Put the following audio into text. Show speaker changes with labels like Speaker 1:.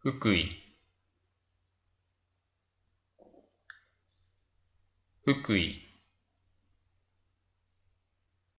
Speaker 1: 福井。福井。